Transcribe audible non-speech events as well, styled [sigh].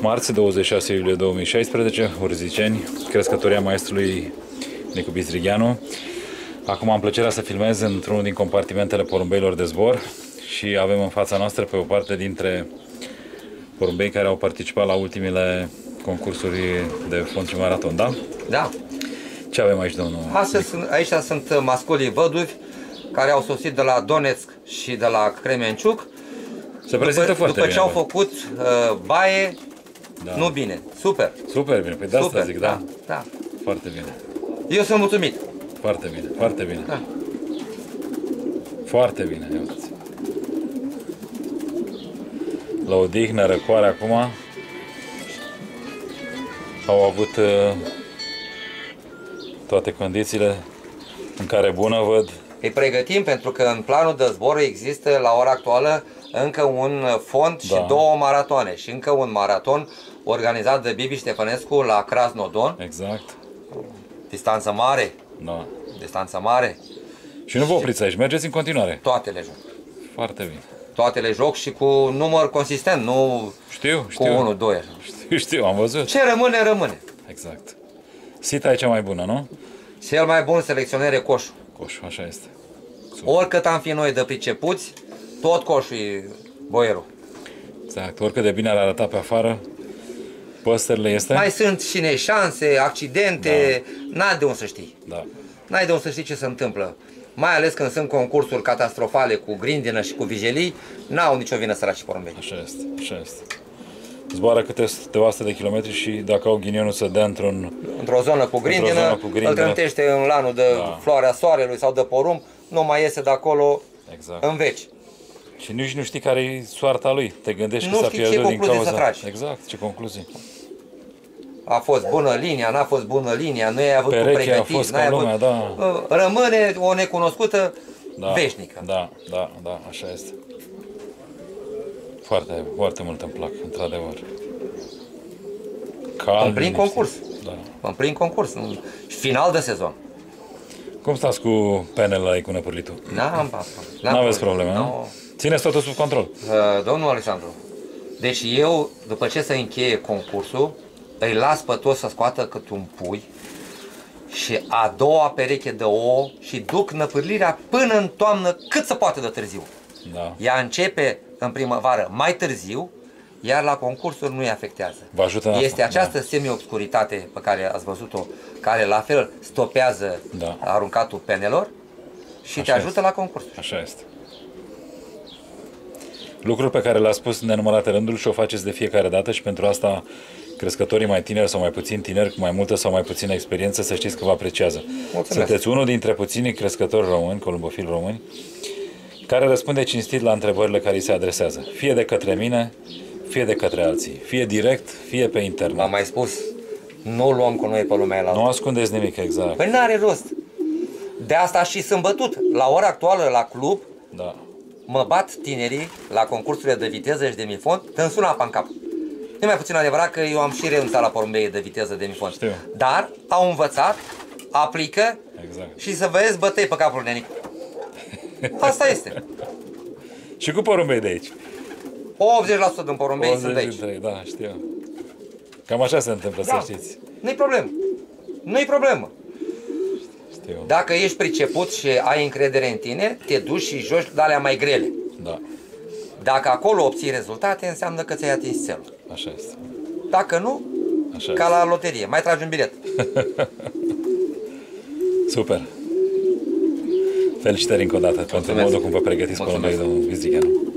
Marți, 26 iulie 2016, Urziceni, crescătoria maestrului Nicu Bizrigheanu. Acum am plăcerea să filmez într-unul din compartimentele porumbeilor de zbor și avem în fața noastră pe o parte dintre porumbei care au participat la ultimele concursuri de fond și maraton, da? Da. Ce avem aici, domnul? Astăzi, sunt- aici sunt masculii văduvi care au sosit de la Donetsk și de la Kremenciuc. Se prezintă după, foarte după bine. ce au bă. făcut uh, baie, Da. nu bine, super. Super bine, păi de asta super, zic, da. da. Foarte bine, Eu sunt mulțumit. foarte bine, foarte bine. Da. Foarte bine, ia uitați. La odihnă, răcoare acum. Au avut uh, toate condițiile în care bună văd. Îi pregătim pentru că în planul de zbor există la ora actuală încă un fond și Da. două maratoane și încă un maraton organizat de Bibi Ștefănescu la Krasnodon, Exact. distanță mare, Da. distanță mare, Și nu vă opriți aici, mergeți în continuare. toate le joc. Foarte bine. Toate le joc și cu număr consistent, nu Știu, cu știu. 1, 2 așa. Știu, știu, am văzut. Ce rămâne, rămâne. Exact. Sita e cea mai bună, nu? Cel mai bun selecționere coșul. Coșul, așa este. Oricât am fi noi de pricepuți, tot coșul e boierul. Exact. Oricât de bine ar arăta pe afară, păstările este? Mai sunt și neșanse, accidente, n-ai de unde să știi. Da. N-ai de unde să știi ce se întâmplă. Mai ales când sunt concursuri catastrofale cu grindină și cu vijelii, n-au nicio vină săraci porumbei. Așa este, așa este. Zboară câteva sute de kilometri și dacă au ghinionul să dea într-un... Într-o zonă cu grindină, zonă cu grindină. îl trântește în lanul de Da. floarea soarelui sau de porumb, nu mai iese de acolo Exact. în veci. Și nici nu știi care e soarta lui. Te gândești Nu că s-a știi ce pierdut din concluzii cauza... să tragi. Exact, ce concluzii. A fost bună linia, n-a fost bună linia, nu ai avut Perechea tu a pregătit, fost ca n-ai avut... lumea, da. Rămâne o necunoscută Da. veșnică. Da, da, da, așa este. Foarte, foarte mult îmi plac, într-adevăr. Calm, În plin liniștit. concurs. Da. În plin concurs, în final de sezon. Cum stați cu penele la cu năpârlitul? N-am, n-am N-aveți probleme, Nu. nu? Țineți totul sub control. Uh, Domnul Alexandru, deci eu, după ce se încheie concursul, îi las pe toți să scoată cât un pui și a doua pereche de ouă și duc năpârlirea până în toamnă cât se poate de târziu. Da. Ea începe în primăvară mai târziu, iar la concursuri nu îi afectează. Vă ajută în Este asta, această semi-obscuritate pe care ați văzut-o, care la fel stopează Da. aruncatul penelor și te Așa ajută este. la concursuri. Așa este. Lucruri pe care le-a spus în nenumărate rânduri și o faceți de fiecare dată și pentru asta crescătorii mai tineri sau mai puțin tineri, cu mai multă sau mai puțină experiență, să știți că vă apreciază. Mulțumesc. Sunteți unul dintre puținii crescători români, columbofili români, care răspunde cinstit la întrebările care îi se adresează. Fie de către mine, fie de către alții. Fie direct, fie pe internet. V-am mai spus, nu luăm cu noi pe lumea la Nu ascundeți nimic, exact. Păi n-are rost. De asta și sunt bătut. La ora actuală, la club, Da. mă bat tinerii la concursurile de viteză și de mifon, îmi sună apa în cap. Nu mai puțin adevărat că eu am și renunțat la porumbeie de viteză de mifon. Știu. Dar au învățat, aplică Exact. și să vezi bătăi pe capul nenicu. Asta este. [laughs] Și cu porumbei de aici. 80% din porumbei sunt de aici. 83, Da, știu. Cam așa se întâmplă, Da. să știți. Nu-i problemă. Nu-i problemă. Știu. Dacă ești priceput și ai încredere în tine, te duci și joci de alea mai grele. Da, Dacă acolo obții rezultate, înseamnă că ți-ai atins țelul. așa este. Dacă nu, Așa ca este. la loterie, mai tragi un bilet. [laughs] Super. Felicitări încă o dată pentru Mulțumesc. modul cum vă pregătiți Mulțumesc. porumbei, domnul Vizdicheanu.